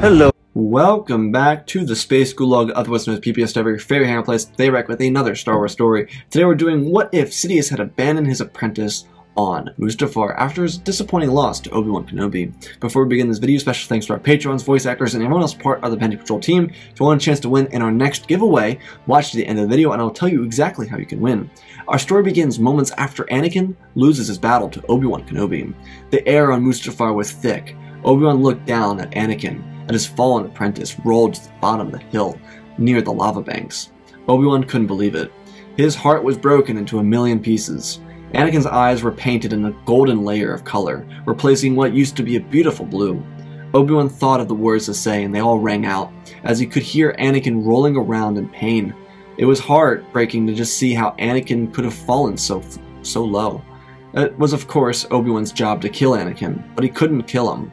Hello. Welcome back to the Space Gulag, otherwise known as PPS Ever, your favorite hammer place. Today back with another Star Wars story. Today we're doing What If Sidious had abandoned his apprentice on Mustafar after his disappointing loss to Obi-Wan Kenobi. Before we begin this video, special thanks to our patrons, voice actors, and everyone else part of the Pente Patrol team. If you want a chance to win in our next giveaway, watch to the end of the video and I'll tell you exactly how you can win. Our story begins moments after Anakin loses his battle to Obi-Wan Kenobi. The air on Mustafar was thick. Obi-Wan looked down at Anakin, and his fallen apprentice rolled to the bottom of the hill near the lava banks. Obi-Wan couldn't believe it. His heart was broken into a million pieces. Anakin's eyes were painted in a golden layer of color, replacing what used to be a beautiful blue. Obi-Wan thought of the words to say and they all rang out, as he could hear Anakin rolling around in pain. It was heartbreaking to just see how Anakin could have fallen so so low. It was of course Obi-Wan's job to kill Anakin, but he couldn't kill him.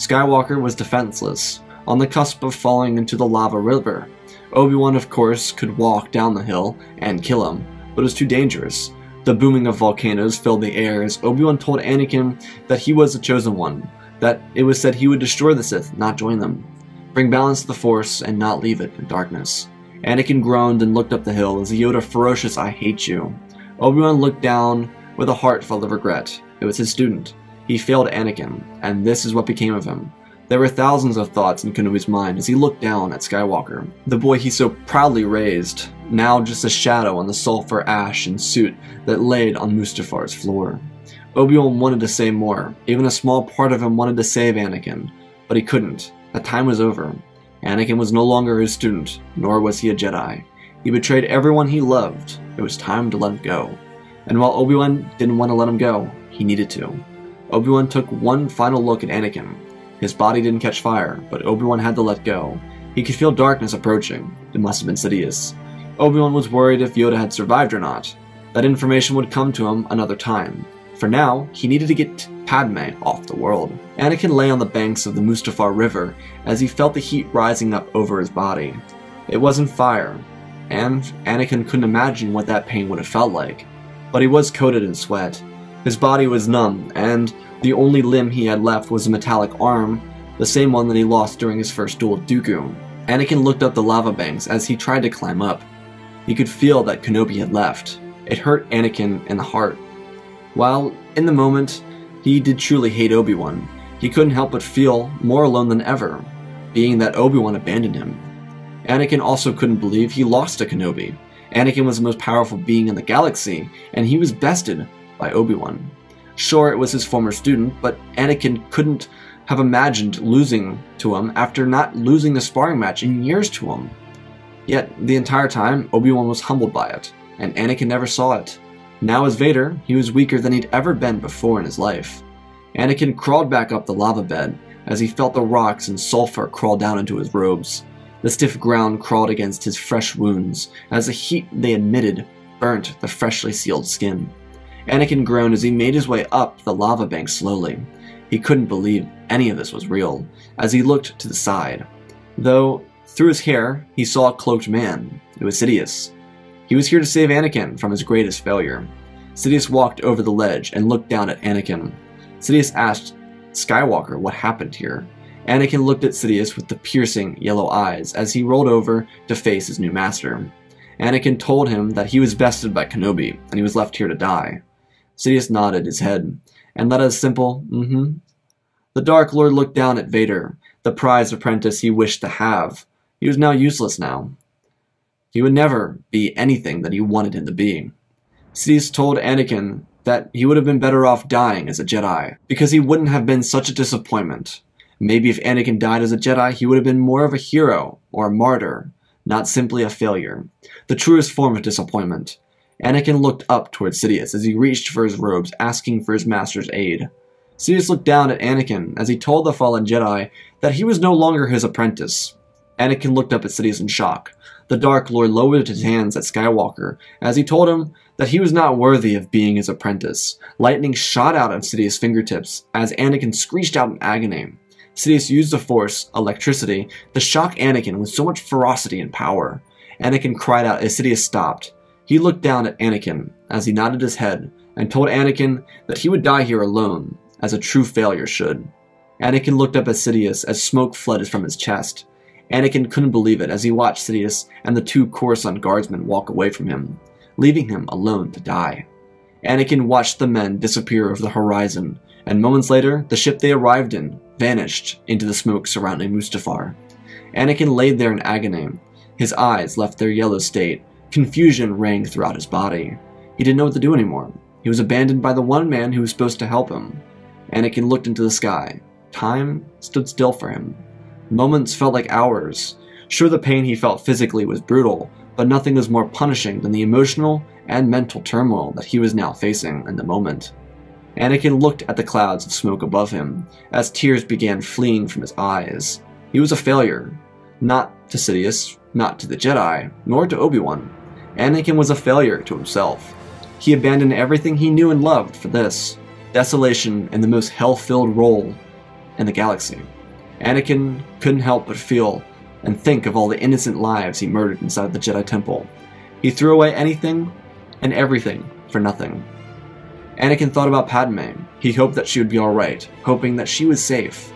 Skywalker was defenseless, on the cusp of falling into the lava river. Obi-Wan of course could walk down the hill and kill him, but it was too dangerous. The booming of volcanoes filled the air as Obi-Wan told Anakin that he was the chosen one, that it was said he would destroy the Sith, not join them, bring balance to the Force, and not leave it in darkness. Anakin groaned and looked up the hill as he yelled a ferocious I hate you. Obi-Wan looked down with a heart full of regret. It was his student. He failed Anakin, and this is what became of him. There were thousands of thoughts in Kenobi's mind as he looked down at Skywalker, the boy he so proudly raised, now just a shadow on the sulfur ash and soot that laid on Mustafar's floor. Obi-Wan wanted to say more, even a small part of him wanted to save Anakin, but he couldn't. The time was over. Anakin was no longer his student, nor was he a Jedi. He betrayed everyone he loved. It was time to let him go. And while Obi-Wan didn't want to let him go, he needed to. Obi-Wan took one final look at Anakin, his body didn't catch fire, but Obi-Wan had to let go. He could feel darkness approaching. It must have been Sidious. Obi-Wan was worried if Yoda had survived or not. That information would come to him another time. For now, he needed to get Padme off the world. Anakin lay on the banks of the Mustafar River as he felt the heat rising up over his body. It wasn't fire, and Anakin couldn't imagine what that pain would have felt like. But he was coated in sweat. His body was numb, and the only limb he had left was a metallic arm, the same one that he lost during his first duel with Dooku. Anakin looked up the lava banks as he tried to climb up. He could feel that Kenobi had left. It hurt Anakin in the heart. While, in the moment, he did truly hate Obi-Wan, he couldn't help but feel more alone than ever, being that Obi-Wan abandoned him. Anakin also couldn't believe he lost to Kenobi. Anakin was the most powerful being in the galaxy, and he was bested by Obi-Wan. Sure, it was his former student, but Anakin couldn't have imagined losing to him after not losing a sparring match in years to him. Yet, the entire time, Obi-Wan was humbled by it, and Anakin never saw it. Now as Vader, he was weaker than he'd ever been before in his life. Anakin crawled back up the lava bed as he felt the rocks and sulfur crawl down into his robes. The stiff ground crawled against his fresh wounds as the heat they emitted burnt the freshly sealed skin. Anakin groaned as he made his way up the lava bank slowly. He couldn't believe any of this was real, as he looked to the side. Though, through his hair, he saw a cloaked man. It was Sidious. He was here to save Anakin from his greatest failure. Sidious walked over the ledge and looked down at Anakin. Sidious asked Skywalker what happened here. Anakin looked at Sidious with the piercing yellow eyes as he rolled over to face his new master. Anakin told him that he was bested by Kenobi and he was left here to die. Sidious nodded his head, and let simple, mm-hmm. The Dark Lord looked down at Vader, the prized apprentice he wished to have. He was now useless now. He would never be anything that he wanted him to be. Sidious told Anakin that he would have been better off dying as a Jedi, because he wouldn't have been such a disappointment. Maybe if Anakin died as a Jedi, he would have been more of a hero or a martyr, not simply a failure. The truest form of disappointment. Anakin looked up towards Sidious as he reached for his robes, asking for his master's aid. Sidious looked down at Anakin as he told the fallen Jedi that he was no longer his apprentice. Anakin looked up at Sidious in shock. The Dark Lord lowered his hands at Skywalker as he told him that he was not worthy of being his apprentice. Lightning shot out of Sidious' fingertips as Anakin screeched out in agony. Sidious used the Force, electricity, to shock Anakin with so much ferocity and power. Anakin cried out as Sidious stopped. He looked down at Anakin as he nodded his head and told Anakin that he would die here alone, as a true failure should. Anakin looked up at Sidious as smoke flooded from his chest. Anakin couldn't believe it as he watched Sidious and the two Coruscant guardsmen walk away from him, leaving him alone to die. Anakin watched the men disappear over the horizon, and moments later, the ship they arrived in vanished into the smoke surrounding Mustafar. Anakin laid there in agony. His eyes left their yellow state. Confusion rang throughout his body. He didn't know what to do anymore. He was abandoned by the one man who was supposed to help him. Anakin looked into the sky. Time stood still for him. Moments felt like hours. Sure, the pain he felt physically was brutal, but nothing was more punishing than the emotional and mental turmoil that he was now facing in the moment. Anakin looked at the clouds of smoke above him as tears began fleeing from his eyes. He was a failure. Not to Sidious, not to the Jedi, nor to Obi-Wan. Anakin was a failure to himself. He abandoned everything he knew and loved for this desolation and the most hell-filled role in the galaxy. Anakin couldn't help but feel and think of all the innocent lives he murdered inside the Jedi Temple. He threw away anything and everything for nothing. Anakin thought about Padme. He hoped that she would be alright, hoping that she was safe.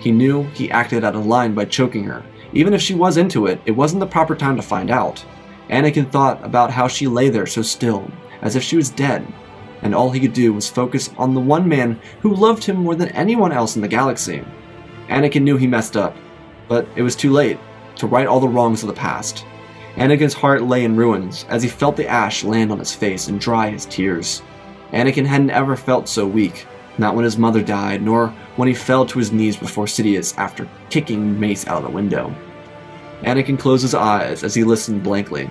He knew he acted out of line by choking her. Even if she was into it, it wasn't the proper time to find out. Anakin thought about how she lay there so still, as if she was dead, and all he could do was focus on the one man who loved him more than anyone else in the galaxy. Anakin knew he messed up, but it was too late to right all the wrongs of the past. Anakin's heart lay in ruins as he felt the ash land on his face and dry his tears. Anakin hadn't ever felt so weak, not when his mother died, nor when he fell to his knees before Sidious after kicking Mace out of the window. Anakin closed his eyes as he listened blankly,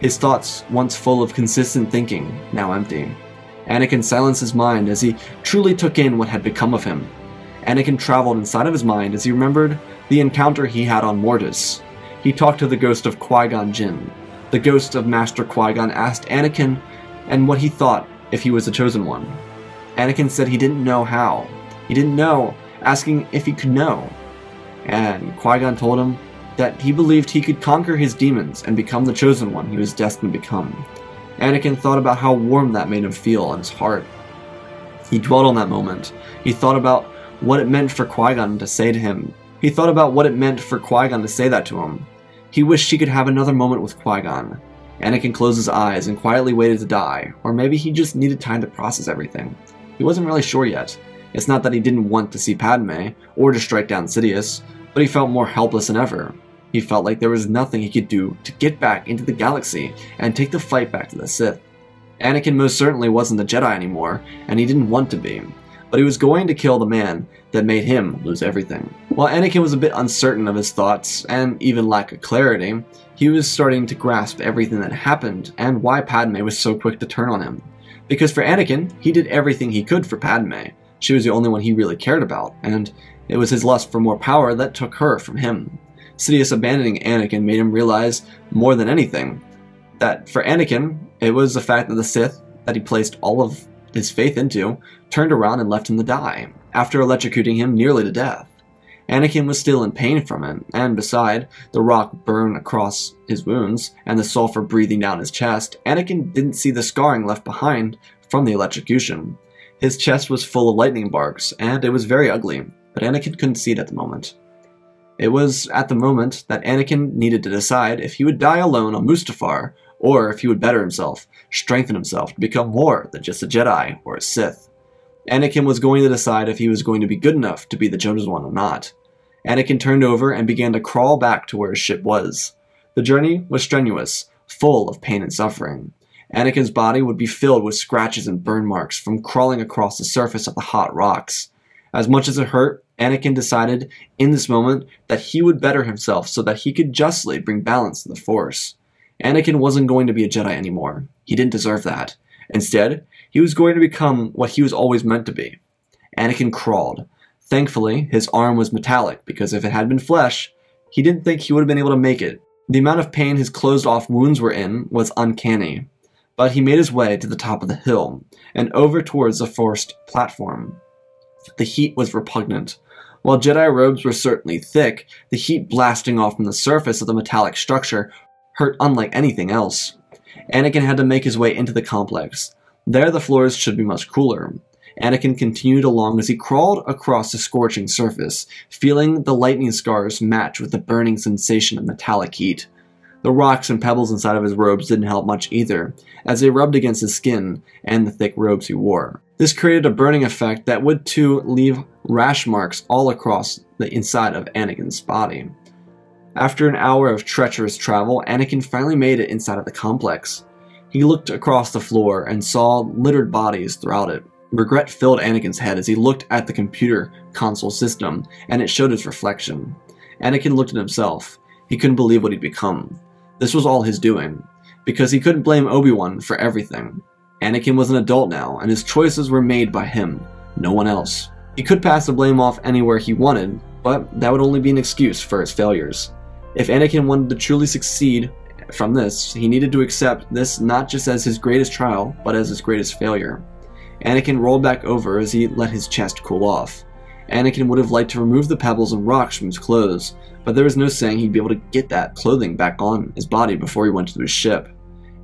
his thoughts once full of consistent thinking, now empty. Anakin silenced his mind as he truly took in what had become of him. Anakin traveled inside of his mind as he remembered the encounter he had on Mortis. He talked to the ghost of Qui-Gon Jinn. The ghost of Master Qui-Gon asked Anakin and what he thought if he was the chosen one. Anakin said he didn't know how. He didn't know, asking if he could know. And Qui-Gon told him that he believed he could conquer his demons and become the chosen one he was destined to become. Anakin thought about how warm that made him feel in his heart. He dwelt on that moment. He thought about what it meant for Qui-Gon to say to him. He thought about what it meant for Qui-Gon to say that to him. He wished he could have another moment with Qui-Gon. Anakin closed his eyes and quietly waited to die, or maybe he just needed time to process everything. He wasn't really sure yet. It's not that he didn't want to see Padme, or to strike down Sidious, but he felt more helpless than ever. He felt like there was nothing he could do to get back into the galaxy and take the fight back to the Sith. Anakin most certainly wasn't the Jedi anymore, and he didn't want to be, but he was going to kill the man that made him lose everything. While Anakin was a bit uncertain of his thoughts, and even lack of clarity, he was starting to grasp everything that happened and why Padme was so quick to turn on him. Because for Anakin, he did everything he could for Padme. She was the only one he really cared about, and it was his lust for more power that took her from him. Sidious abandoning Anakin made him realize, more than anything, that for Anakin, it was the fact that the Sith, that he placed all of his faith into, turned around and left him to die, after electrocuting him nearly to death. Anakin was still in pain from it, and beside the rock burn across his wounds and the sulfur breathing down his chest, Anakin didn't see the scarring left behind from the electrocution. His chest was full of lightning barks, and it was very ugly, but Anakin couldn't see it at the moment. It was at the moment that Anakin needed to decide if he would die alone on Mustafar, or if he would better himself, strengthen himself to become more than just a Jedi or a Sith. Anakin was going to decide if he was going to be good enough to be the chosen one or not. Anakin turned over and began to crawl back to where his ship was. The journey was strenuous, full of pain and suffering. Anakin's body would be filled with scratches and burn marks from crawling across the surface of the hot rocks. As much as it hurt, Anakin decided in this moment that he would better himself so that he could justly bring balance to the Force. Anakin wasn't going to be a Jedi anymore. He didn't deserve that. Instead, he was going to become what he was always meant to be. Anakin crawled. Thankfully, his arm was metallic because if it had been flesh, he didn't think he would have been able to make it. The amount of pain his closed off wounds were in was uncanny. But he made his way to the top of the hill and over towards the forced platform. The heat was repugnant. While Jedi robes were certainly thick, the heat blasting off from the surface of the metallic structure hurt unlike anything else. Anakin had to make his way into the complex. There the floors should be much cooler. Anakin continued along as he crawled across the scorching surface, feeling the lightning scars match with the burning sensation of metallic heat. The rocks and pebbles inside of his robes didn't help much either, as they rubbed against his skin and the thick robes he wore. This created a burning effect that would too leave rash marks all across the inside of Anakin's body. After an hour of treacherous travel, Anakin finally made it inside of the complex. He looked across the floor and saw littered bodies throughout it. Regret filled Anakin's head as he looked at the computer console system, and it showed his reflection. Anakin looked at himself. He couldn't believe what he'd become. This was all his doing, because he couldn't blame Obi-Wan for everything. Anakin was an adult now, and his choices were made by him, no one else. He could pass the blame off anywhere he wanted, but that would only be an excuse for his failures. If Anakin wanted to truly succeed from this, he needed to accept this not just as his greatest trial, but as his greatest failure. Anakin rolled back over as he let his chest cool off. Anakin would have liked to remove the pebbles and rocks from his clothes, but there was no saying he'd be able to get that clothing back on his body before he went to his ship.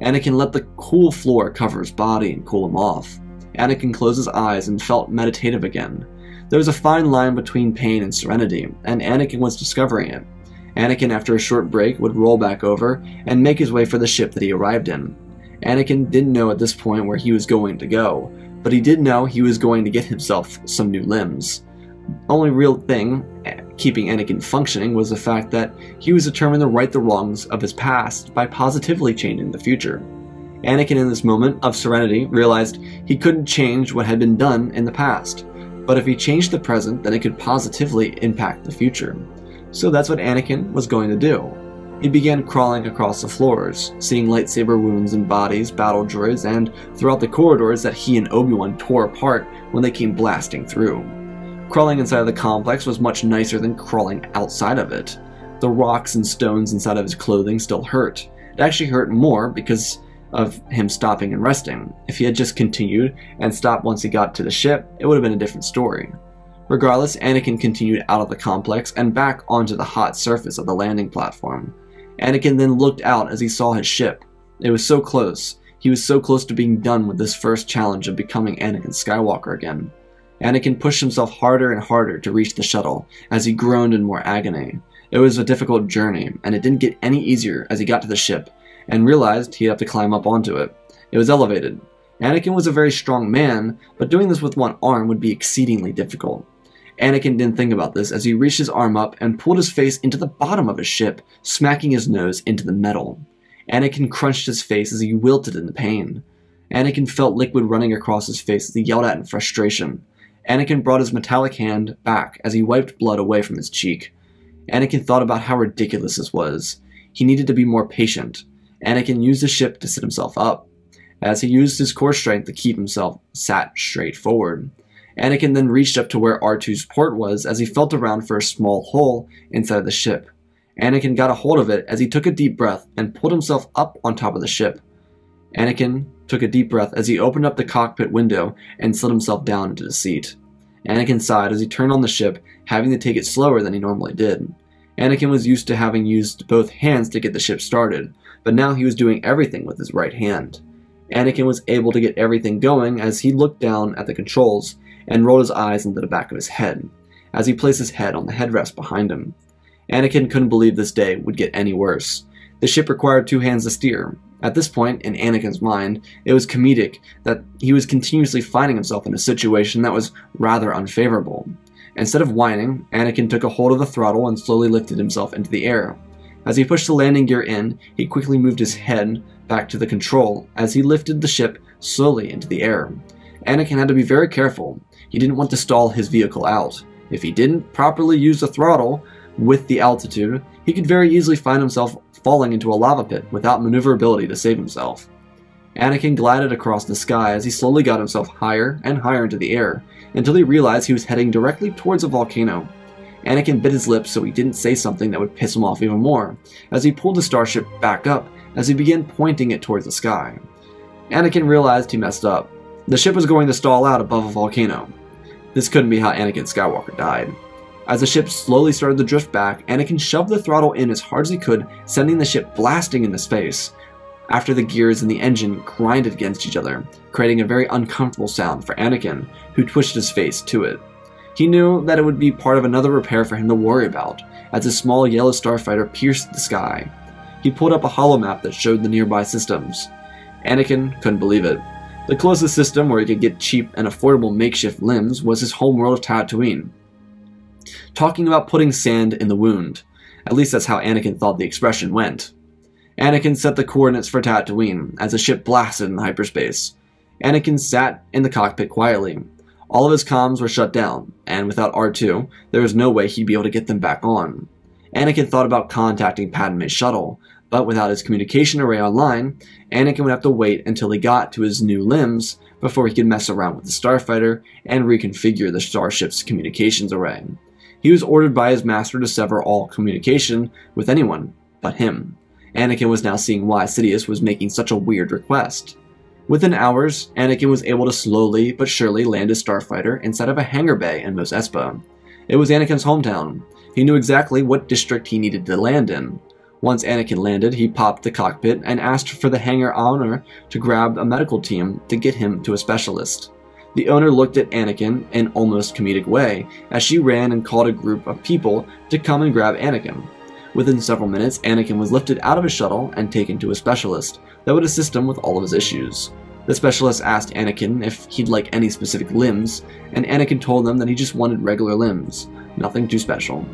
Anakin let the cool floor cover his body and cool him off. Anakin closed his eyes and felt meditative again. There was a fine line between pain and serenity, and Anakin was discovering it. Anakin, after a short break, would roll back over and make his way for the ship that he arrived in. Anakin didn't know at this point where he was going to go, but he did know he was going to get himself some new limbs. Only real thing eh, keeping Anakin functioning was the fact that he was determined to right the wrongs of his past by positively changing the future. Anakin, in this moment of serenity, realized he couldn't change what had been done in the past, but if he changed the present, then it could positively impact the future. So that's what Anakin was going to do. He began crawling across the floors, seeing lightsaber wounds and bodies, battle droids, and throughout the corridors that he and Obi-Wan tore apart when they came blasting through. Crawling inside of the complex was much nicer than crawling outside of it. The rocks and stones inside of his clothing still hurt. It actually hurt more because of him stopping and resting. If he had just continued and stopped once he got to the ship, it would have been a different story. Regardless, Anakin continued out of the complex and back onto the hot surface of the landing platform. Anakin then looked out as he saw his ship. It was so close. He was so close to being done with this first challenge of becoming Anakin Skywalker again. Anakin pushed himself harder and harder to reach the shuttle as he groaned in more agony. It was a difficult journey, and it didn't get any easier as he got to the ship and realized he'd have to climb up onto it. It was elevated. Anakin was a very strong man, but doing this with one arm would be exceedingly difficult. Anakin didn't think about this as he reached his arm up and pulled his face into the bottom of his ship, smacking his nose into the metal. Anakin crunched his face as he wilted in the pain. Anakin felt liquid running across his face as he yelled out in frustration. Anakin brought his metallic hand back as he wiped blood away from his cheek. Anakin thought about how ridiculous this was. He needed to be more patient. Anakin used the ship to sit himself up, as he used his core strength to keep himself sat straight forward. Anakin then reached up to where R2's port was as he felt around for a small hole inside the ship. Anakin got a hold of it as he took a deep breath and pulled himself up on top of the ship. Anakin took a deep breath as he opened up the cockpit window and slid himself down into the seat. Anakin sighed as he turned on the ship, having to take it slower than he normally did. Anakin was used to having used both hands to get the ship started, but now he was doing everything with his right hand. Anakin was able to get everything going as he looked down at the controls and rolled his eyes into the back of his head, as he placed his head on the headrest behind him. Anakin couldn't believe this day would get any worse. The ship required two hands to steer, at this point, in Anakin's mind, it was comedic that he was continuously finding himself in a situation that was rather unfavorable. Instead of whining, Anakin took a hold of the throttle and slowly lifted himself into the air. As he pushed the landing gear in, he quickly moved his head back to the control as he lifted the ship slowly into the air. Anakin had to be very careful. He didn't want to stall his vehicle out. If he didn't properly use the throttle with the altitude, he could very easily find himself falling into a lava pit without maneuverability to save himself. Anakin glided across the sky as he slowly got himself higher and higher into the air, until he realized he was heading directly towards a volcano. Anakin bit his lips so he didn't say something that would piss him off even more, as he pulled the starship back up as he began pointing it towards the sky. Anakin realized he messed up. The ship was going to stall out above a volcano. This couldn't be how Anakin Skywalker died. As the ship slowly started to drift back, Anakin shoved the throttle in as hard as he could, sending the ship blasting into space. after the gears in the engine grinded against each other, creating a very uncomfortable sound for Anakin, who twitched his face to it. He knew that it would be part of another repair for him to worry about, as a small yellow starfighter pierced the sky. He pulled up a holomap that showed the nearby systems. Anakin couldn't believe it. The closest system where he could get cheap and affordable makeshift limbs was his homeworld of Tatooine. Talking about putting sand in the wound. At least that's how Anakin thought the expression went. Anakin set the coordinates for Tatooine as the ship blasted into hyperspace. Anakin sat in the cockpit quietly. All of his comms were shut down, and without R2, there was no way he'd be able to get them back on. Anakin thought about contacting Padme's shuttle, but without his communication array online, Anakin would have to wait until he got to his new limbs before he could mess around with the starfighter and reconfigure the starship's communications array. He was ordered by his master to sever all communication with anyone but him. Anakin was now seeing why Sidious was making such a weird request. Within hours, Anakin was able to slowly but surely land his starfighter inside of a hangar bay in Mos Espa. It was Anakin's hometown. He knew exactly what district he needed to land in. Once Anakin landed, he popped the cockpit and asked for the hangar owner to grab a medical team to get him to a specialist. The owner looked at Anakin in almost comedic way as she ran and called a group of people to come and grab Anakin. Within several minutes, Anakin was lifted out of his shuttle and taken to a specialist that would assist him with all of his issues. The specialist asked Anakin if he'd like any specific limbs, and Anakin told them that he just wanted regular limbs, nothing too special.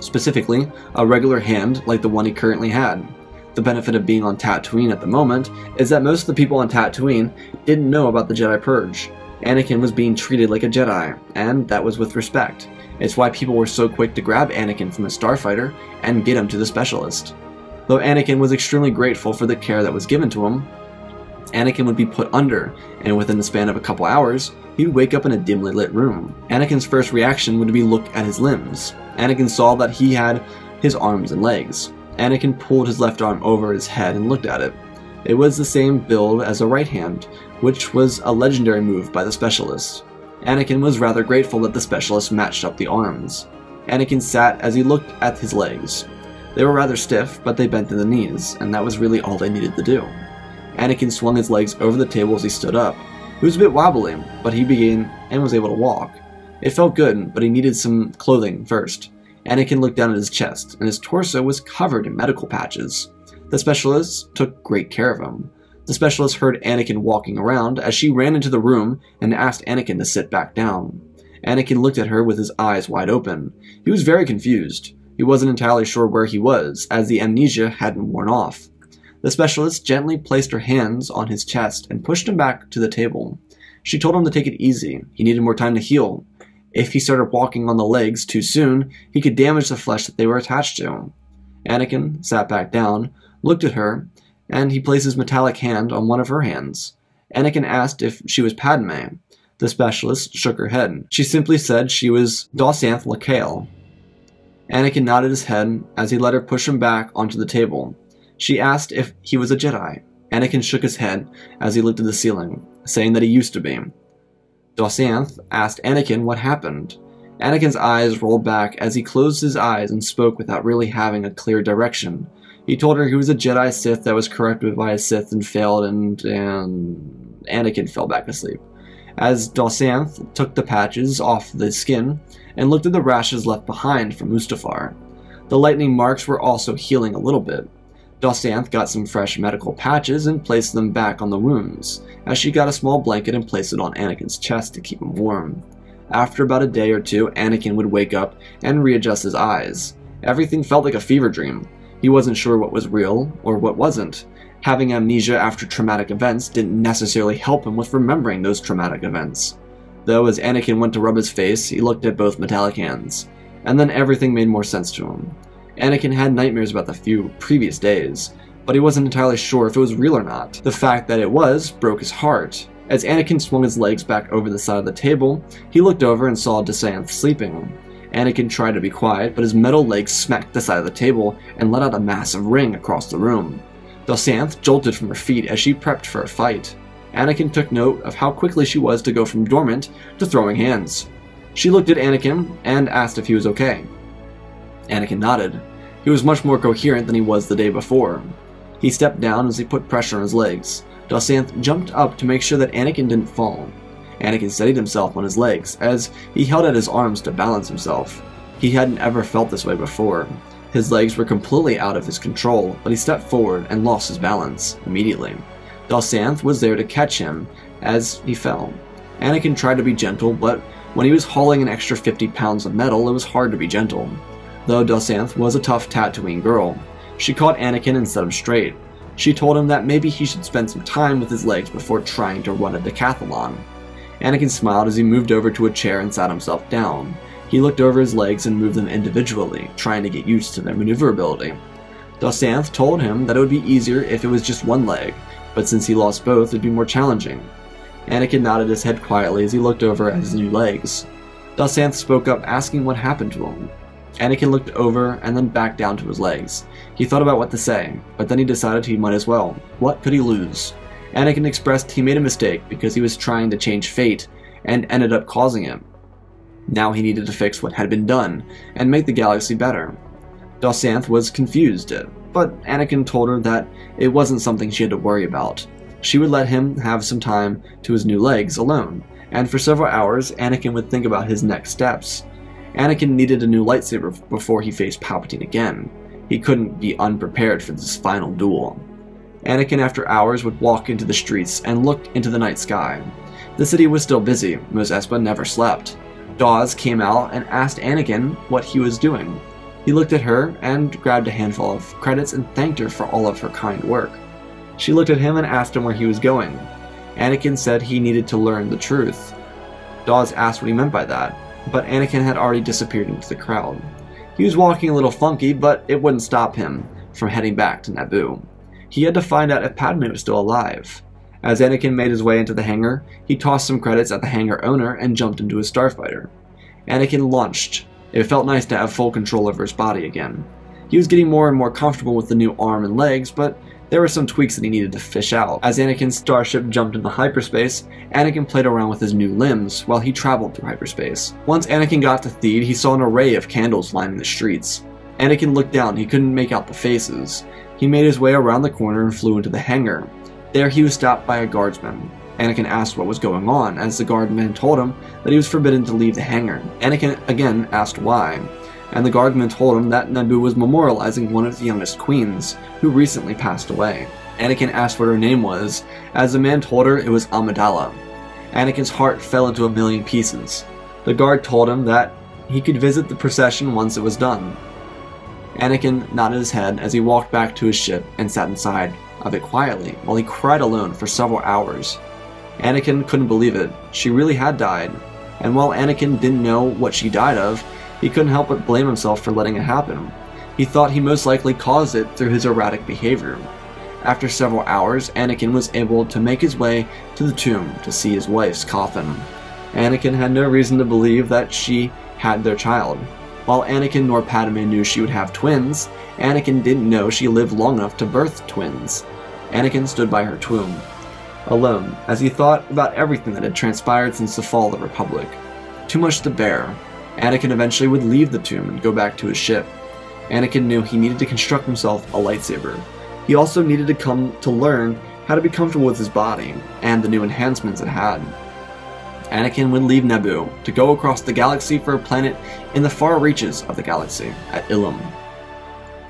Specifically, a regular hand like the one he currently had. The benefit of being on Tatooine at the moment is that most of the people on Tatooine didn't know about the Jedi Purge. Anakin was being treated like a Jedi, and that was with respect. It's why people were so quick to grab Anakin from the starfighter and get him to the specialist. Though Anakin was extremely grateful for the care that was given to him, Anakin would be put under, and within the span of a couple hours, he would wake up in a dimly lit room. Anakin's first reaction would be look at his limbs. Anakin saw that he had his arms and legs. Anakin pulled his left arm over his head and looked at it. It was the same build as a right hand, which was a legendary move by the specialist. Anakin was rather grateful that the specialist matched up the arms. Anakin sat as he looked at his legs. They were rather stiff, but they bent to the knees, and that was really all they needed to do. Anakin swung his legs over the table as he stood up. He was a bit wobbly, but he began and was able to walk. It felt good, but he needed some clothing first. Anakin looked down at his chest, and his torso was covered in medical patches. The specialists took great care of him. The specialist heard Anakin walking around as she ran into the room and asked Anakin to sit back down. Anakin looked at her with his eyes wide open. He was very confused. He wasn't entirely sure where he was, as the amnesia hadn't worn off. The specialist gently placed her hands on his chest and pushed him back to the table. She told him to take it easy. He needed more time to heal. If he started walking on the legs too soon, he could damage the flesh that they were attached to. Anakin sat back down, looked at her, and he placed his metallic hand on one of her hands. Anakin asked if she was Padme. The specialist shook her head. She simply said she was Dosanth Lakale. Anakin nodded his head as he let her push him back onto the table. She asked if he was a Jedi. Anakin shook his head as he looked at the ceiling, saying that he used to be. Dosanth asked Anakin what happened. Anakin's eyes rolled back as he closed his eyes and spoke without really having a clear direction. He told her he was a Jedi Sith that was corrupted by a Sith and failed, and, and Anakin fell back asleep. As Dosanth took the patches off the skin and looked at the rashes left behind from Mustafar, the lightning marks were also healing a little bit. Dosanth got some fresh medical patches and placed them back on the wounds, as she got a small blanket and placed it on Anakin's chest to keep him warm. After about a day or two, Anakin would wake up and readjust his eyes. Everything felt like a fever dream. He wasn't sure what was real or what wasn't. Having amnesia after traumatic events didn't necessarily help him with remembering those traumatic events. Though as Anakin went to rub his face, he looked at both metallic hands, and then everything made more sense to him. Anakin had nightmares about the few previous days, but he wasn't entirely sure if it was real or not. The fact that it was broke his heart. As Anakin swung his legs back over the side of the table, he looked over and saw Dosanth sleeping. Anakin tried to be quiet, but his metal legs smacked the side of the table and let out a massive ring across the room. Dosanth jolted from her feet as she prepped for a fight. Anakin took note of how quickly she was to go from dormant to throwing hands. She looked at Anakin and asked if he was okay. Anakin nodded. He was much more coherent than he was the day before. He stepped down as he put pressure on his legs. Dalsanth jumped up to make sure that Anakin didn't fall. Anakin steadied himself on his legs as he held out his arms to balance himself. He hadn't ever felt this way before. His legs were completely out of his control, but he stepped forward and lost his balance immediately. Dalsanth was there to catch him as he fell. Anakin tried to be gentle, but when he was hauling an extra 50 pounds of metal, it was hard to be gentle. Though Dalsanth was a tough Tatooine girl, she caught Anakin and set him straight. She told him that maybe he should spend some time with his legs before trying to run a decathlon. Anakin smiled as he moved over to a chair and sat himself down. He looked over his legs and moved them individually, trying to get used to their maneuverability. Dalsanth told him that it would be easier if it was just one leg, but since he lost both, it'd be more challenging. Anakin nodded his head quietly as he looked over at his new legs. Dalsanth spoke up, asking what happened to him. Anakin looked over and then back down to his legs. He thought about what to say, but then he decided he might as well. What could he lose? Anakin expressed he made a mistake because he was trying to change fate and ended up causing it. Now he needed to fix what had been done and make the galaxy better. Dalsanth was confused, but Anakin told her that it wasn't something she had to worry about. She would let him have some time to his new legs alone, and for several hours, Anakin would think about his next steps. Anakin needed a new lightsaber before he faced Palpatine again. He couldn't be unprepared for this final duel. Anakin, after hours, would walk into the streets and look into the night sky. The city was still busy, Mos Espa never slept. Dawes came out and asked Anakin what he was doing. He looked at her and grabbed a handful of credits and thanked her for all of her kind work. She looked at him and asked him where he was going. Anakin said he needed to learn the truth. Dawes asked what he meant by that, but Anakin had already disappeared into the crowd. He was walking a little funky, but it wouldn't stop him from heading back to Naboo. He had to find out if Padme was still alive. As Anakin made his way into the hangar, he tossed some credits at the hangar owner and jumped into his starfighter. Anakin launched. It felt nice to have full control over his body again. He was getting more and more comfortable with the new arm and legs, but there were some tweaks that he needed to fish out. As Anakin's starship jumped into hyperspace, Anakin played around with his new limbs while he traveled through hyperspace. Once Anakin got to Theed, he saw an array of candles lining the streets. Anakin looked down, he couldn't make out the faces. He made his way around the corner and flew into the hangar. There he was stopped by a guardsman. Anakin asked what was going on, as the guardman told him that he was forbidden to leave the hangar. Anakin again asked why, and the guardman told him that Naboo was memorializing one of the youngest queens, who recently passed away. Anakin asked what her name was, as the man told her it was Amidala. Anakin's heart fell into a million pieces. The guard told him that he could visit the procession once it was done. Anakin nodded his head as he walked back to his ship and sat inside of it quietly while he cried alone for several hours. Anakin couldn't believe it. She really had died. And while Anakin didn't know what she died of, he couldn't help but blame himself for letting it happen. He thought he most likely caused it through his erratic behavior. After several hours, Anakin was able to make his way to the tomb to see his wife's coffin. Anakin had no reason to believe that she had their child. While Anakin nor Padme knew she would have twins, Anakin didn't know she lived long enough to birth twins. Anakin stood by her tomb, alone, as he thought about everything that had transpired since the fall of the Republic. Too much to bear. Anakin eventually would leave the tomb and go back to his ship. Anakin knew he needed to construct himself a lightsaber. He also needed to come to learn how to be comfortable with his body and the new enhancements it had. Anakin would leave Naboo to go across the galaxy for a planet in the far reaches of the galaxy at Ilum.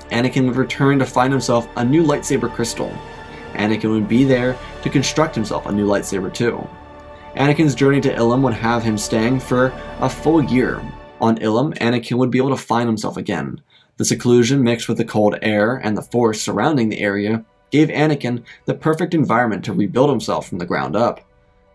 Anakin would return to find himself a new lightsaber crystal. Anakin would be there to construct himself a new lightsaber too. Anakin's journey to Ilum would have him staying for a full year. On Ilum, Anakin would be able to find himself again. The seclusion mixed with the cold air and the forest surrounding the area gave Anakin the perfect environment to rebuild himself from the ground up.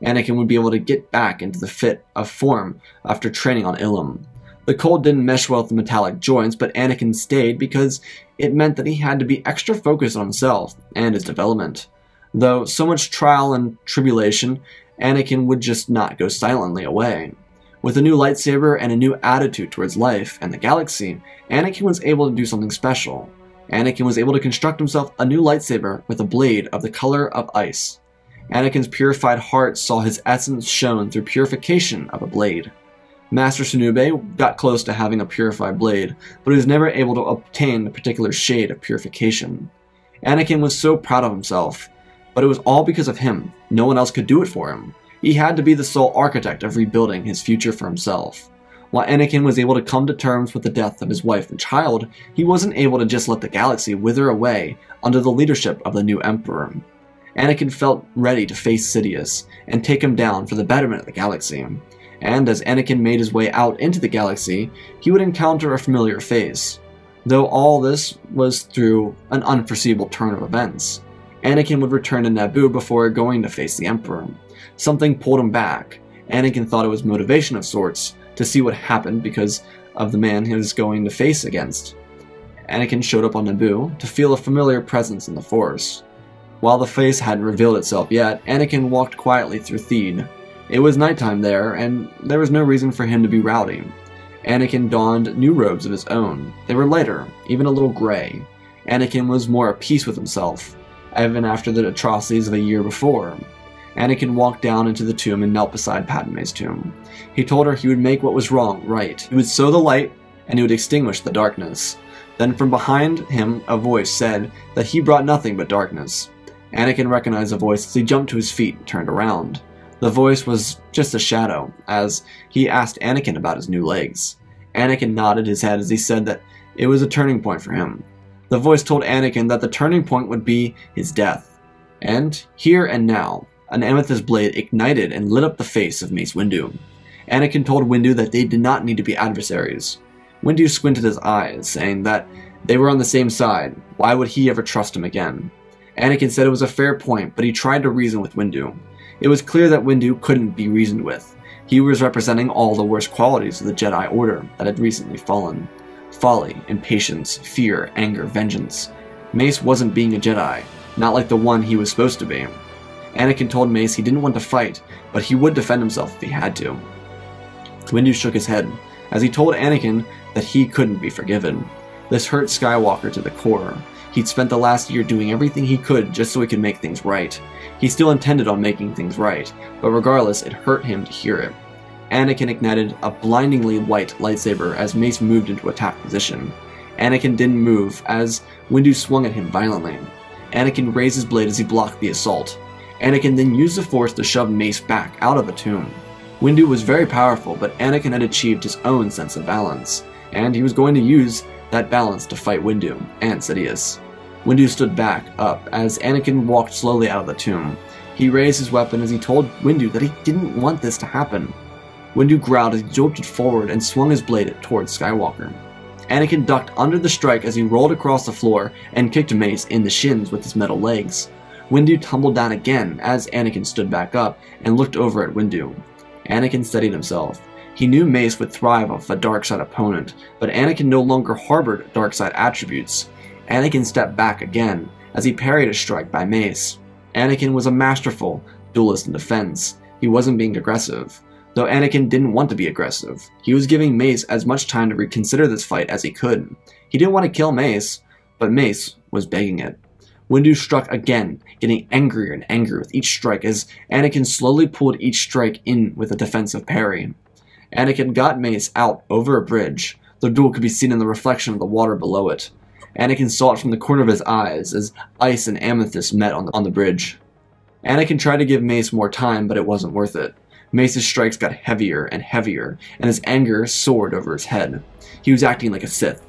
Anakin would be able to get back into the fit of form after training on Ilum. The cold didn't mesh well with the metallic joints, but Anakin stayed because it meant that he had to be extra focused on himself and his development. Though so much trial and tribulation, Anakin would just not go silently away. With a new lightsaber and a new attitude towards life and the galaxy, Anakin was able to do something special. Anakin was able to construct himself a new lightsaber with a blade of the color of ice. Anakin's purified heart saw his essence shown through purification of a blade. Master Sunube got close to having a purified blade, but he was never able to obtain the particular shade of purification. Anakin was so proud of himself, but it was all because of him. No one else could do it for him. He had to be the sole architect of rebuilding his future for himself. While Anakin was able to come to terms with the death of his wife and child, he wasn't able to just let the galaxy wither away under the leadership of the new Emperor. Anakin felt ready to face Sidious and take him down for the betterment of the galaxy. And as Anakin made his way out into the galaxy, he would encounter a familiar face. Though all this was through an unforeseeable turn of events. Anakin would return to Naboo before going to face the Emperor. Something pulled him back. Anakin thought it was motivation of sorts, to see what happened because of the man he was going to face against. Anakin showed up on Naboo to feel a familiar presence in the Force. While the face hadn't revealed itself yet, Anakin walked quietly through Theed. It was nighttime there, and there was no reason for him to be rowdy. Anakin donned new robes of his own. They were lighter, even a little gray. Anakin was more at peace with himself, even after the atrocities of a year before. Anakin walked down into the tomb and knelt beside Padme's tomb. He told her he would make what was wrong right. He would sow the light, and he would extinguish the darkness. Then from behind him a voice said that he brought nothing but darkness. Anakin recognized the voice as he jumped to his feet and turned around. The voice was just a shadow, as he asked Anakin about his new legs. Anakin nodded his head as he said that it was a turning point for him. The voice told Anakin that the turning point would be his death. And, here and now, an amethyst blade ignited and lit up the face of Mace Windu. Anakin told Windu that they did not need to be adversaries. Windu squinted his eyes, saying that they were on the same side. Why would he ever trust him again? Anakin said it was a fair point, but he tried to reason with Windu. It was clear that Windu couldn't be reasoned with. He was representing all the worst qualities of the Jedi Order that had recently fallen. Folly, impatience, fear, anger, vengeance. Mace wasn't being a Jedi, not like the one he was supposed to be. Anakin told Mace he didn't want to fight, but he would defend himself if he had to. Windu shook his head, as he told Anakin that he couldn't be forgiven. This hurt Skywalker to the core. He'd spent the last year doing everything he could just so he could make things right. He still intended on making things right, but regardless, it hurt him to hear it. Anakin ignited a blindingly white lightsaber as Mace moved into attack position. Anakin didn't move as Windu swung at him violently. Anakin raised his blade as he blocked the assault. Anakin then used the Force to shove Mace back out of the tomb. Windu was very powerful, but Anakin had achieved his own sense of balance, and he was going to use that balance to fight Windu and Sidious. Windu stood back up as Anakin walked slowly out of the tomb. He raised his weapon as he told Windu that he didn't want this to happen. Windu growled as he jolted forward and swung his blade towards Skywalker. Anakin ducked under the strike as he rolled across the floor and kicked Mace in the shins with his metal legs. Windu tumbled down again as Anakin stood back up and looked over at Windu. Anakin steadied himself. He knew Mace would thrive off a dark side opponent, but Anakin no longer harbored dark side attributes. Anakin stepped back again as he parried a strike by Mace. Anakin was a masterful duelist in defense. He wasn't being aggressive. Though Anakin didn't want to be aggressive, he was giving Mace as much time to reconsider this fight as he could. He didn't want to kill Mace, but Mace was begging it. Windu struck again, getting angrier and angrier with each strike as Anakin slowly pulled each strike in with a defensive parry. Anakin got Mace out over a bridge. The duel could be seen in the reflection of the water below it. Anakin saw it from the corner of his eyes as ice and amethyst met on the, on the bridge. Anakin tried to give Mace more time, but it wasn't worth it. Mace's strikes got heavier and heavier, and his anger soared over his head. He was acting like a Sith.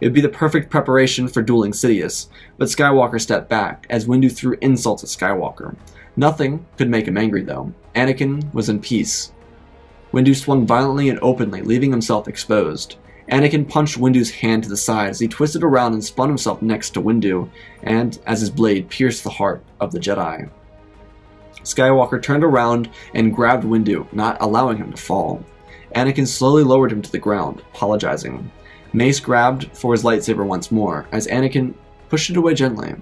It would be the perfect preparation for dueling Sidious, but Skywalker stepped back as Windu threw insults at Skywalker. Nothing could make him angry, though. Anakin was in peace. Windu swung violently and openly, leaving himself exposed. Anakin punched Windu's hand to the side as he twisted around and spun himself next to Windu, and as his blade pierced the heart of the Jedi. Skywalker turned around and grabbed Windu, not allowing him to fall. Anakin slowly lowered him to the ground, apologizing. Mace grabbed for his lightsaber once more, as Anakin pushed it away gently.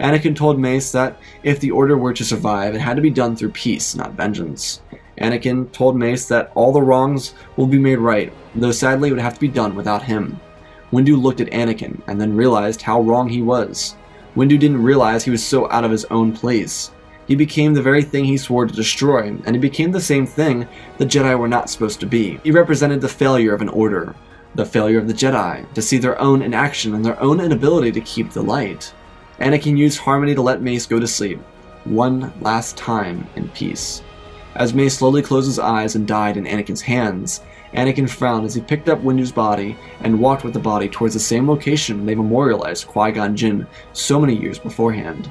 Anakin told Mace that if the Order were to survive, it had to be done through peace, not vengeance. Anakin told Mace that all the wrongs will be made right, though sadly it would have to be done without him. Windu looked at Anakin and then realized how wrong he was. Windu didn't realize he was so out of his own place. He became the very thing he swore to destroy, and he became the same thing the Jedi were not supposed to be. He represented the failure of an order, the failure of the Jedi to see their own inaction and their own inability to keep the light. Anakin used Harmony to let Mace go to sleep, one last time in peace. As Mace slowly closed his eyes and died in Anakin's hands, Anakin frowned as he picked up Windu's body and walked with the body towards the same location they memorialized Qui-Gon Jinn so many years beforehand.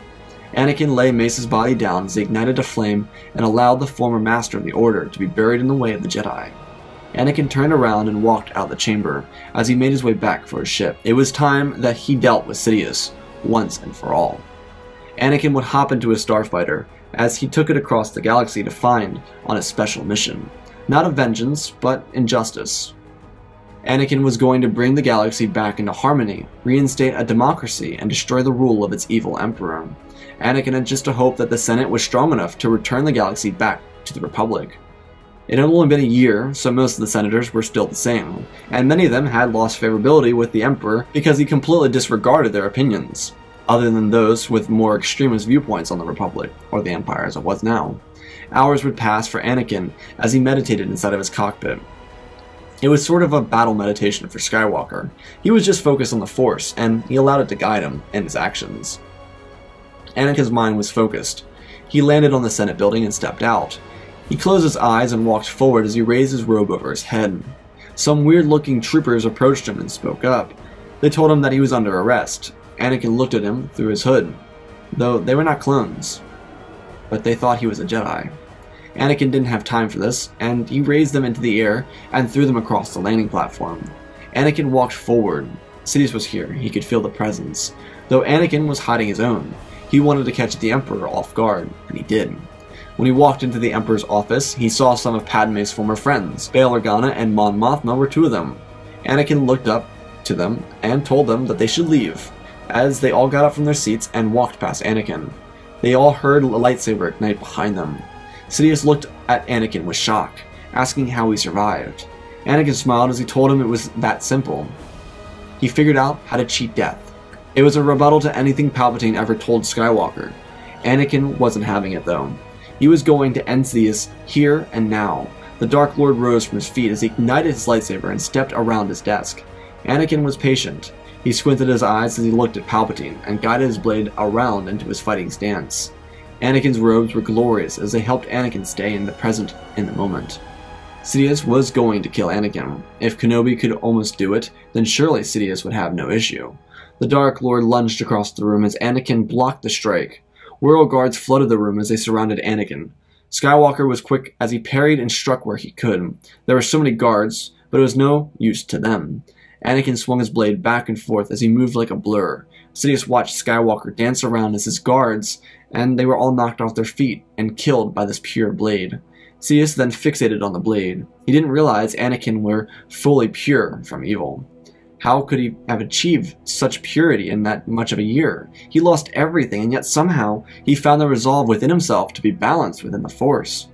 Anakin lay Mace's body down as he ignited a flame and allowed the former Master of the Order to be buried in the way of the Jedi. Anakin turned around and walked out the chamber as he made his way back for his ship. It was time that he dealt with Sidious, once and for all. Anakin would hop into his starfighter as he took it across the galaxy to find on a special mission. Not of vengeance, but injustice. Anakin was going to bring the galaxy back into harmony, reinstate a democracy, and destroy the rule of its evil emperor. Anakin had just a hope that the Senate was strong enough to return the galaxy back to the Republic. It had only been a year, so most of the senators were still the same, and many of them had lost favorability with the Emperor because he completely disregarded their opinions, other than those with more extremist viewpoints on the Republic, or the Empire as it was now. Hours would pass for Anakin as he meditated inside of his cockpit. It was sort of a battle meditation for Skywalker. He was just focused on the Force, and he allowed it to guide him in his actions. Anakin's mind was focused. He landed on the Senate building and stepped out. He closed his eyes and walked forward as he raised his robe over his head. Some weird looking troopers approached him and spoke up. They told him that he was under arrest. Anakin looked at him through his hood, though they were not clones. But they thought he was a Jedi. Anakin didn't have time for this, and he raised them into the air and threw them across the landing platform. Anakin walked forward. Sidious was here, he could feel the presence, though Anakin was hiding his own. He wanted to catch the Emperor off guard, and he did. When he walked into the Emperor's office, he saw some of Padme's former friends. Bail Organa and Mon Mothma were two of them. Anakin looked up to them and told them that they should leave, as they all got up from their seats and walked past Anakin. They all heard a lightsaber ignite behind them. Sidious looked at Anakin with shock, asking how he survived. Anakin smiled as he told him it was that simple. He figured out how to cheat death. It was a rebuttal to anything Palpatine ever told Skywalker. Anakin wasn't having it though. He was going to end Sidious here and now. The Dark Lord rose from his feet as he ignited his lightsaber and stepped around his desk. Anakin was patient. He squinted his eyes as he looked at Palpatine and guided his blade around into his fighting stance. Anakin's robes were glorious as they helped Anakin stay in the present in the moment. Sidious was going to kill Anakin. If Kenobi could almost do it, then surely Sidious would have no issue. The Dark Lord lunged across the room as Anakin blocked the strike. Royal guards flooded the room as they surrounded Anakin. Skywalker was quick as he parried and struck where he could. There were so many guards, but it was no use to them. Anakin swung his blade back and forth as he moved like a blur. Sidious watched Skywalker dance around as his guards, and they were all knocked off their feet and killed by this pure blade. Sidious then fixated on the blade. He didn't realize Anakin were fully pure from evil. How could he have achieved such purity in that much of a year? He lost everything, and yet somehow he found the resolve within himself to be balanced within the Force.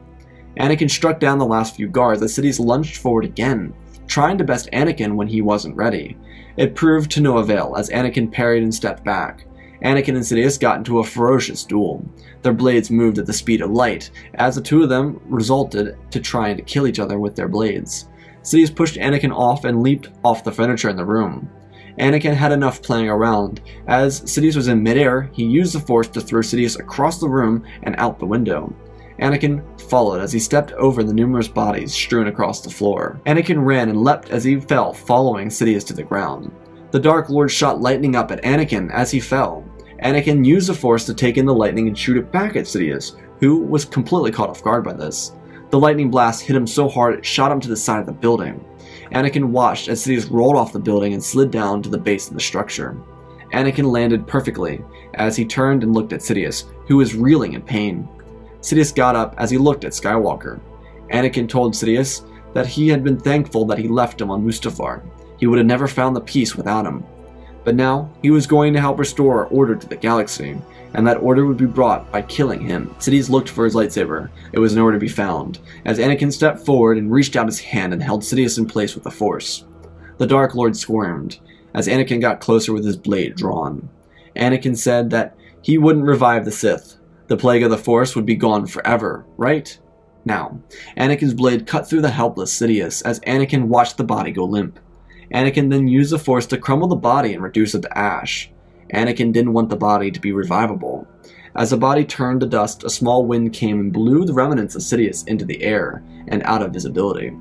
Anakin struck down the last few guards as Sidious lunged forward again, trying to best Anakin when he wasn't ready. It proved to no avail as Anakin parried and stepped back. Anakin and Sidious got into a ferocious duel. Their blades moved at the speed of light, as the two of them resulted to trying to kill each other with their blades. Sidious pushed Anakin off and leaped off the furniture in the room. Anakin had enough playing around. As Sidious was in midair, he used the Force to throw Sidious across the room and out the window. Anakin followed as he stepped over the numerous bodies strewn across the floor. Anakin ran and leapt as he fell, following Sidious to the ground. The Dark Lord shot lightning up at Anakin as he fell. Anakin used the Force to take in the lightning and shoot it back at Sidious, who was completely caught off guard by this. The lightning blast hit him so hard it shot him to the side of the building. Anakin watched as Sidious rolled off the building and slid down to the base of the structure. Anakin landed perfectly as he turned and looked at Sidious, who was reeling in pain. Sidious got up as he looked at Skywalker. Anakin told Sidious that he had been thankful that he left him on Mustafar. He would have never found the peace without him. But now he was going to help restore order to the galaxy, and that order would be brought by killing him. Sidious looked for his lightsaber. It was nowhere to be found, as Anakin stepped forward and reached out his hand and held Sidious in place with the Force. The Dark Lord squirmed, as Anakin got closer with his blade drawn. Anakin said that he wouldn't revive the Sith. The plague of the Force would be gone forever, right? Now, Anakin's blade cut through the helpless Sidious as Anakin watched the body go limp. Anakin then used the Force to crumble the body and reduce it to ash. Anakin didn't want the body to be revivable. As the body turned to dust, a small wind came and blew the remnants of Sidious into the air and out of visibility.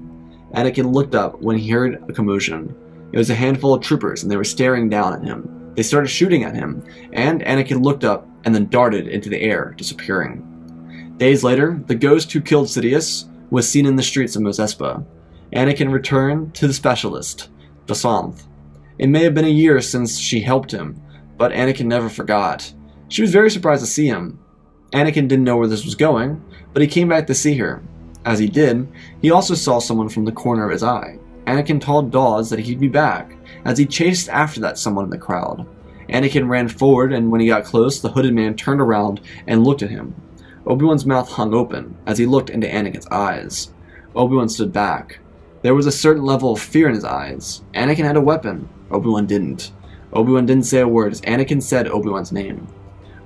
Anakin looked up when he heard a commotion. It was a handful of troopers, and they were staring down at him. They started shooting at him, and Anakin looked up and then darted into the air, disappearing. Days later, the ghost who killed Sidious was seen in the streets of Mos Espa. Anakin returned to the specialist, Dasanth. It may have been a year since she helped him, but Anakin never forgot. She was very surprised to see him. Anakin didn't know where this was going, but he came back to see her. As he did, he also saw someone from the corner of his eye. Anakin told Dawes that he'd be back, as he chased after that someone in the crowd. Anakin ran forward, and when he got close, the hooded man turned around and looked at him. Obi-Wan's mouth hung open as he looked into Anakin's eyes. Obi-Wan stood back. There was a certain level of fear in his eyes. Anakin had a weapon. Obi-Wan didn't. Obi-Wan didn't say a word as Anakin said Obi-Wan's name.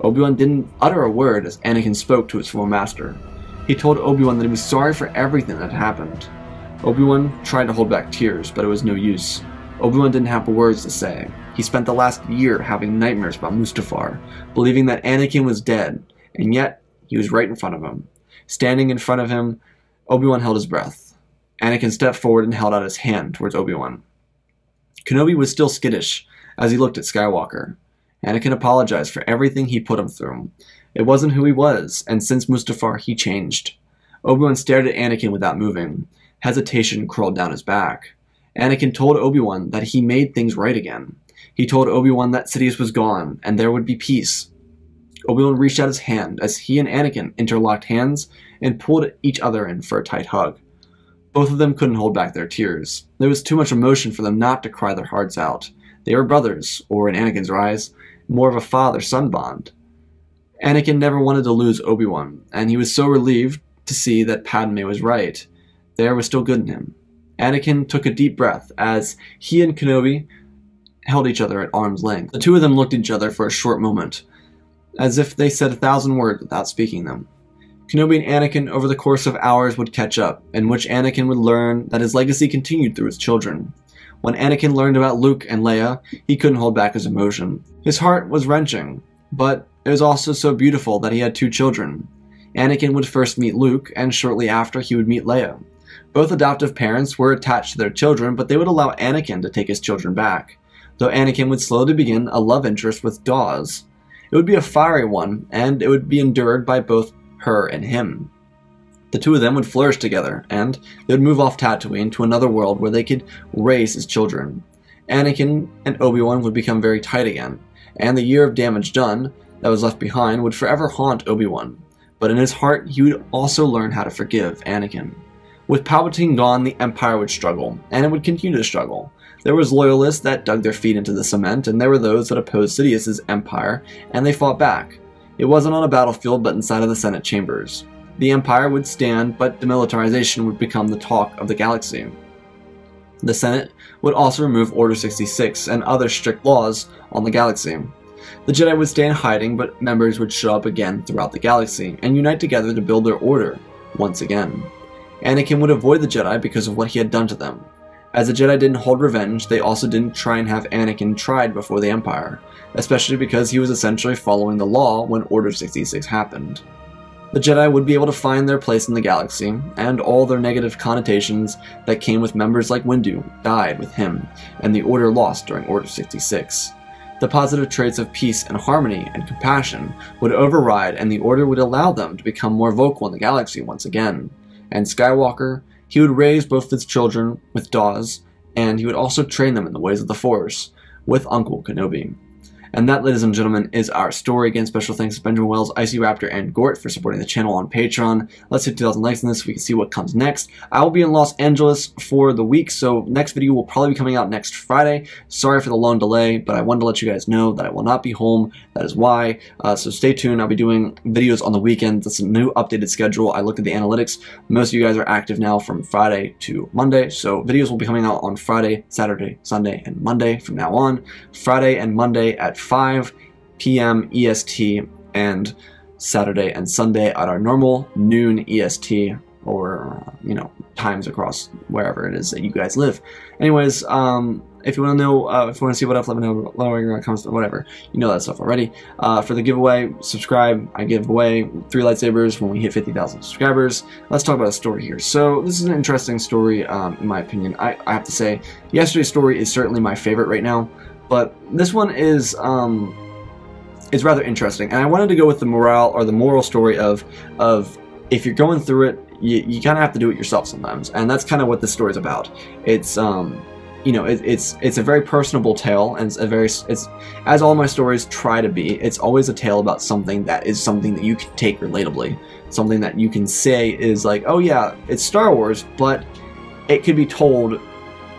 Obi-Wan didn't utter a word as Anakin spoke to his former master. He told Obi-Wan that he was sorry for everything that had happened. Obi-Wan tried to hold back tears, but it was no use. Obi-Wan didn't have words to say. He spent the last year having nightmares about Mustafar, believing that Anakin was dead, and yet he was right in front of him. Standing in front of him, Obi-Wan held his breath. Anakin stepped forward and held out his hand towards Obi-Wan. Kenobi was still skittish as he looked at Skywalker. Anakin apologized for everything he put him through. It wasn't who he was, and since Mustafar, he changed. Obi-Wan stared at Anakin without moving. Hesitation crawled down his back. Anakin told Obi-Wan that he made things right again. He told Obi-Wan that Sidious was gone, and there would be peace. Obi-Wan reached out his hand as he and Anakin interlocked hands and pulled each other in for a tight hug. Both of them couldn't hold back their tears. There was too much emotion for them not to cry their hearts out. They were brothers, or in Anakin's eyes, more of a father-son bond. Anakin never wanted to lose Obi-Wan, and he was so relieved to see that Padme was right. There was still good in him. Anakin took a deep breath as he and Kenobi held each other at arm's length. The two of them looked at each other for a short moment, as if they said a thousand words without speaking them. Kenobi and Anakin over the course of hours would catch up, in which Anakin would learn that his legacy continued through his children. When Anakin learned about Luke and Leia, he couldn't hold back his emotion. His heart was wrenching, but it was also so beautiful that he had two children. Anakin would first meet Luke, and shortly after he would meet Leia. Both adoptive parents were attached to their children, but they would allow Anakin to take his children back, though Anakin would slowly begin a love interest with Dawes. It would be a fiery one, and it would be endured by both her and him. The two of them would flourish together, and they would move off Tatooine to another world where they could raise his children. Anakin and Obi-Wan would become very tight again, and the year of damage done that was left behind would forever haunt Obi-Wan. But in his heart, he would also learn how to forgive Anakin. With Palpatine gone, the Empire would struggle, and it would continue to struggle. There was loyalists that dug their feet into the cement, and there were those that opposed Sidious's empire, and they fought back. It wasn't on a battlefield, but inside of the Senate chambers. The Empire would stand, but demilitarization would become the talk of the galaxy. The Senate would also remove Order 66 and other strict laws on the galaxy. The Jedi would stay in hiding, but members would show up again throughout the galaxy and unite together to build their order once again. Anakin would avoid the Jedi because of what he had done to them. As the Jedi didn't hold revenge, they also didn't try and have Anakin tried before the Empire, especially because he was essentially following the law when Order 66 happened. The Jedi would be able to find their place in the galaxy, and all their negative connotations that came with members like Windu died with him, and the Order lost during Order 66. The positive traits of peace and harmony and compassion would override, and the Order would allow them to become more vocal in the galaxy once again. And Skywalker, he would raise both his children with Dawes, and he would also train them in the ways of the Force with Uncle Kenobi. And that, ladies and gentlemen, is our story. Again, special thanks to Benjamin Wells, Icy Raptor, and Gort for supporting the channel on Patreon. Let's hit 2,000 likes on this so we can see what comes next. I will be in Los Angeles for the week, so next video will probably be coming out next Friday. Sorry for the long delay, but I wanted to let you guys know that I will not be home. That is why. Uh, so stay tuned. I'll be doing videos on the weekend. That's a new updated schedule. I looked at the analytics. Most of you guys are active now from Friday to Monday, so videos will be coming out on Friday, Saturday, Sunday, and Monday from now on. Friday and Monday at 5 p.m. EST and Saturday and Sunday at our normal noon EST or, you know, times across wherever it is that you guys live. Anyways, um, if you want to know, uh, if you want to see what else, let me know. Lowering your comments, whatever. You know that stuff already. Uh, for the giveaway, subscribe. I give away three lightsabers when we hit 50,000 subscribers. Let's talk about a story here. So this is an interesting story, um, in my opinion. I, I have to say, yesterday's story is certainly my favorite right now, but this one is. Um, rather interesting, and I wanted to go with the morale or the moral story of of if you're going through it, you, you kind of have to do it yourself sometimes, and that's kind of what this story is about. It's um, you know, it, it's it's a very personable tale, and it's a very it's as all my stories try to be. It's always a tale about something that is something that you can take relatably, something that you can say is like, oh yeah, it's Star Wars, but it could be told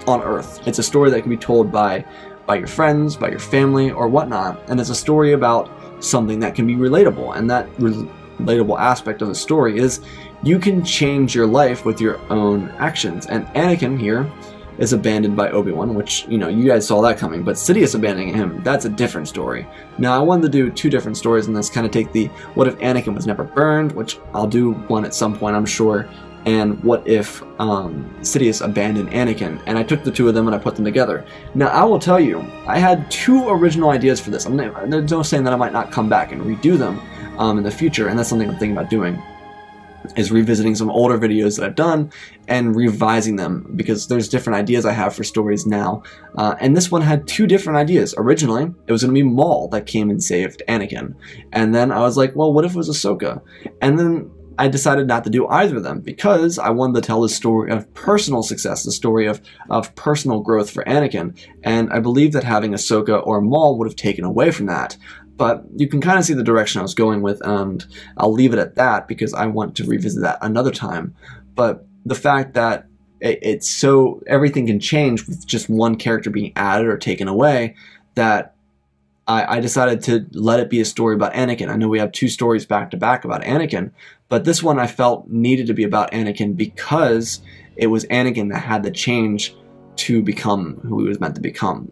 on Earth. It's a story that can be told by by your friends, by your family, or whatnot, and it's a story about something that can be relatable, and that re relatable aspect of the story is you can change your life with your own actions. And Anakin here is abandoned by Obi-Wan, which, you know, you guys saw that coming, but Sidious abandoning him, that's a different story. Now, I wanted to do two different stories and this kind of take the what if Anakin was never burned, which I'll do one at some point, I'm sure, and what if um, Sidious abandoned Anakin, and I took the two of them and I put them together. Now, I will tell you, I had two original ideas for this. I'm not, there's no saying that I might not come back and redo them um, in the future, and that's something I'm thinking about doing is revisiting some older videos that I've done and revising them because there's different ideas I have for stories now. Uh, and this one had two different ideas. Originally, it was going to be Maul that came and saved Anakin. And then I was like, well, what if it was Ahsoka? And then I decided not to do either of them because I wanted to tell the story of personal success, the story of, of personal growth for Anakin. And I believe that having Ahsoka or Maul would have taken away from that. But you can kind of see the direction I was going with, and I'll leave it at that because I want to revisit that another time. But the fact that it, it's so everything can change with just one character being added or taken away that I, I, decided to let it be a story about Anakin. I know we have two stories back to back about Anakin, but this one I felt needed to be about Anakin because it was Anakin that had the change to become who he was meant to become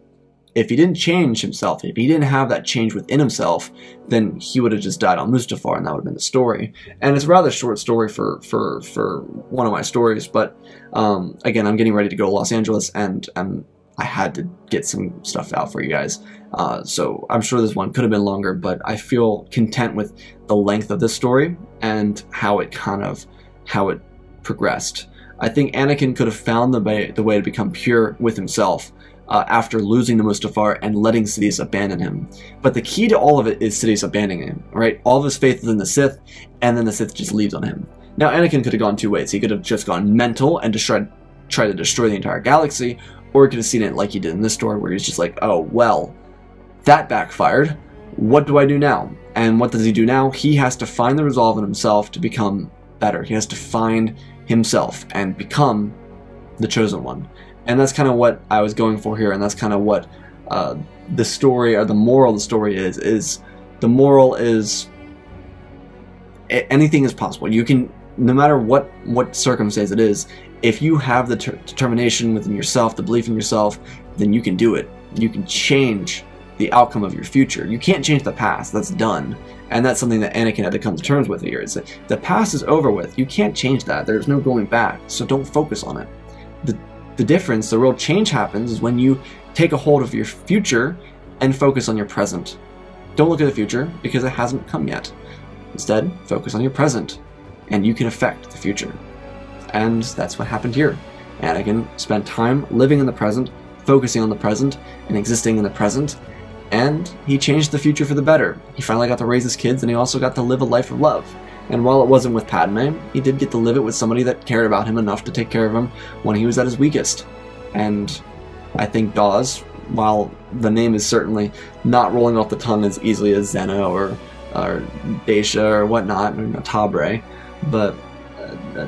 if he didn't change himself, if he didn't have that change within himself, then he would have just died on Mustafar, and that would have been the story. And it's a rather short story for for for one of my stories, but um, again, I'm getting ready to go to Los Angeles, and and I had to get some stuff out for you guys. Uh, so I'm sure this one could have been longer, but I feel content with the length of this story and how it kind of how it progressed. I think Anakin could have found the way, the way to become pure with himself uh, after losing the Mustafar and letting Sidious abandon him. But the key to all of it is Sidious abandoning him, right? All of his faith is in the Sith, and then the Sith just leaves on him. Now, Anakin could have gone two ways. He could have just gone mental and tried, tried to destroy the entire galaxy, or he could have seen it like he did in this story, where he's just like, oh, well, that backfired. What do I do now? And what does he do now? He has to find the resolve in himself to become better. He has to find himself and become the chosen one. And that's kind of what I was going for here, and that's kind of what uh, the story or the moral of the story is. Is the moral is anything is possible. You can, no matter what what circumstance it is, if you have the determination within yourself, the belief in yourself, then you can do it. You can change the outcome of your future. You can't change the past. That's done. And that's something that Anakin had to come to terms with here. Is that the past is over with. You can't change that. There's no going back. So don't focus on it. The the difference, the real change happens is when you take a hold of your future and focus on your present. Don't look at the future because it hasn't come yet. Instead, focus on your present and you can affect the future. And that's what happened here. Anakin spent time living in the present, focusing on the present, and existing in the present, and he changed the future for the better. He finally got to raise his kids and he also got to live a life of love. And while it wasn't with Padme, he did get to live it with somebody that cared about him enough to take care of him when he was at his weakest. And I think Dawes, while the name is certainly not rolling off the tongue as easily as Zena or, or Daisha or whatnot, or Tabre, but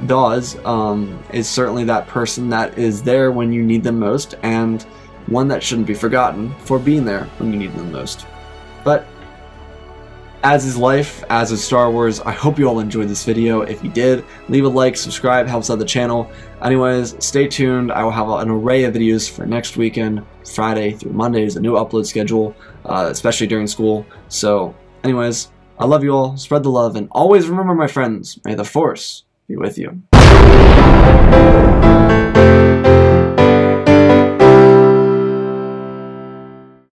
Dawes um, is certainly that person that is there when you need them most and one that shouldn't be forgotten for being there when you need them most. But as is life, as is Star Wars, I hope you all enjoyed this video. If you did, leave a like, subscribe, helps out the channel. Anyways, stay tuned. I will have an array of videos for next weekend, Friday through Monday is a new upload schedule, uh, especially during school. So, anyways, I love you all, spread the love, and always remember, my friends, may the Force be with you.